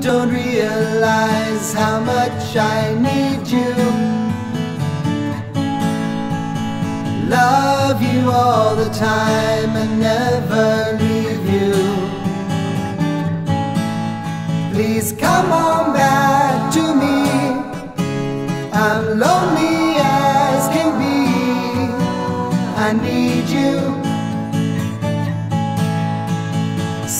don't realize how much I need you. Love you all the time and never leave you. Please come on back to me. I'm lonely as can be. I need you.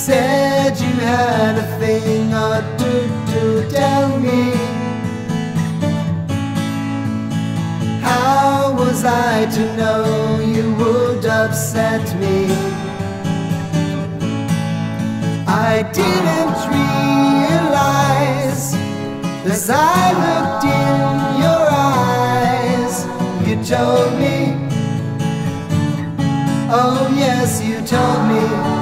Said you had a thing or two to tell me. How was I to know you would upset me? I didn't realize as I looked in your eyes, you told me. Oh, yes, you told me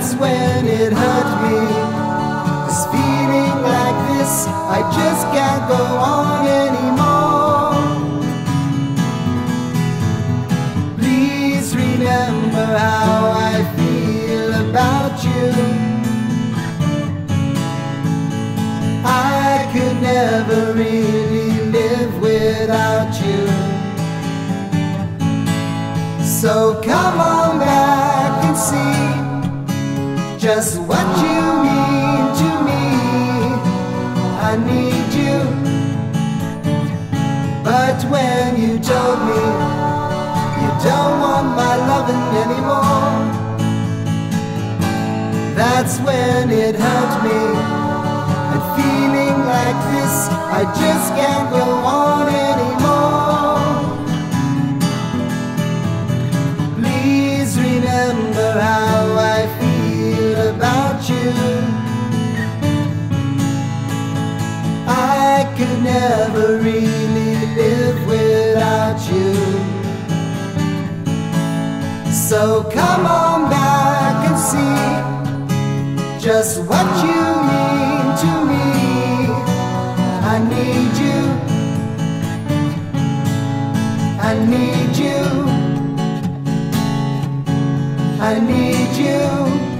That's when it hurt me. This feeling like this, I just can't go on anymore. Please remember how I feel about you. I could never really live without you. So come on back and see just what you mean to me. I need you. But when you told me you don't want my loving anymore, that's when it hurt me. And feeling like this, I just can't go on anymore. Could never really live without you. So come on back and see just what you mean to me. I need you. I need you. I need you.